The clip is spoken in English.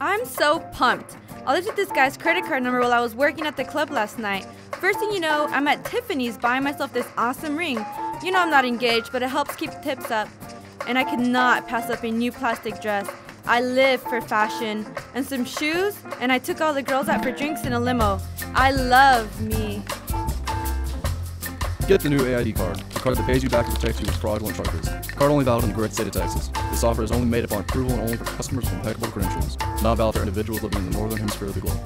I'm so pumped. I looked at this guy's credit card number while I was working at the club last night. First thing you know, I'm at Tiffany's buying myself this awesome ring. You know I'm not engaged, but it helps keep the tips up. And I could not pass up a new plastic dress. I live for fashion. And some shoes, and I took all the girls out for drinks in a limo. I love me. Get the new AID card, the card that pays you back to protect you from fraudulent charges. Card only valid in the great state of Texas. This offer is only made upon approval and only for customers with impeccable credentials. Not valid for individuals living in the northern hemisphere of the globe.